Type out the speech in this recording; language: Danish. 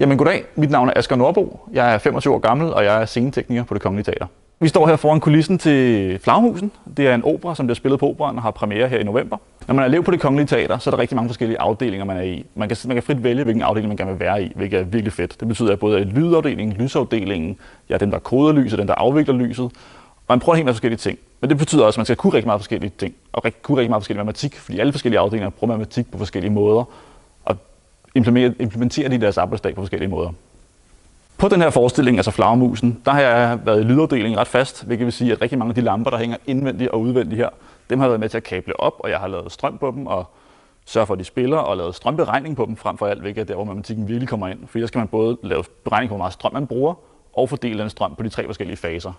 Jamen goddag, mit navn er Asger Nordbo. Jeg er 25 år gammel, og jeg er scenetekniker på det Kongelige Teater. Vi står her foran kulissen til Flaghusen. Det er en opera, som bliver spillet på operan og har premiere her i november. Når man er elev på det Kongelige Teater, så er der rigtig mange forskellige afdelinger, man er i. Man kan, man kan frit vælge, hvilken afdeling man gerne vil være i, hvilket er virkelig fedt. Det betyder, at både lydafdelingen, lysafdelingen, ja, den der koder lyset, den der afvikler lyset, og man prøver en hel masse forskellige ting. Men det betyder også, at man skal kunne rigtig meget forskellige ting, og kunne rigtig meget forskellig matematik, fordi alle forskellige afdelinger bruger matematik på forskellige måder, implementerer de deres arbejdsdag på forskellige måder. På den her forestilling, altså Flagermusen, der har jeg været i lydafdelingen ret fast, hvilket vil sige, at rigtig mange af de lamper, der hænger indvendigt og udvendigt her, dem har jeg været med til at kable op, og jeg har lavet strøm på dem, og sørge for, at de spiller, og lavet strømberegning på dem frem for alt, hvilket er der, hvor matematikken virkelig kommer ind. For der skal man både lave beregning på, hvor meget strøm man bruger, og fordele den strøm på de tre forskellige faser.